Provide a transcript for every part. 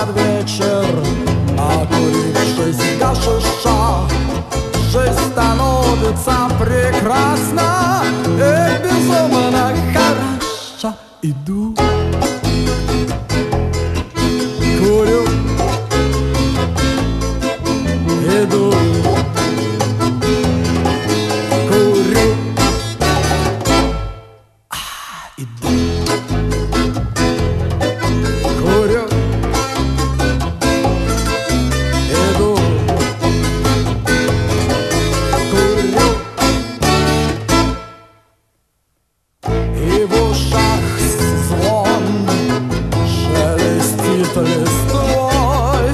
под вечер. Накурившись до а Жизнь становится прекрасна. И безумно хороша. Иду. Листвой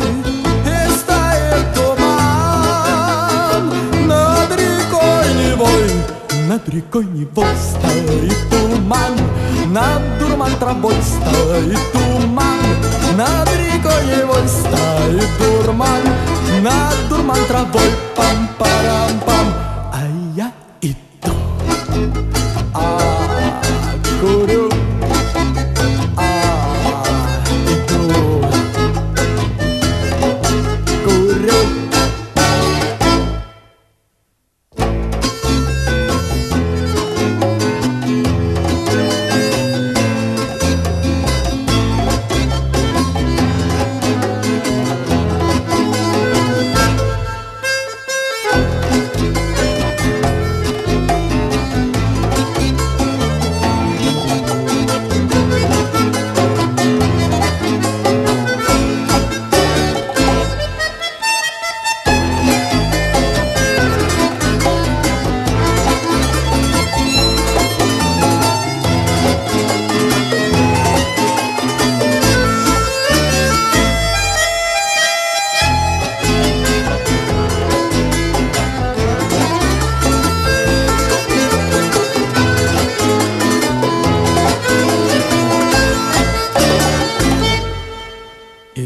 И стоит туман. Над рекой Невой Над рекой Невой стоит туман. Над дурман травой стоит туман. Над рекой Невой стоит дурман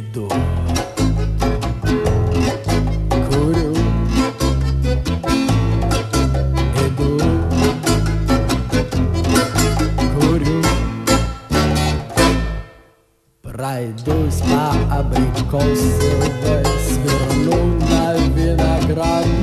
medo. Trai dois pra abrir com cerveja, esvernou na vinagrada.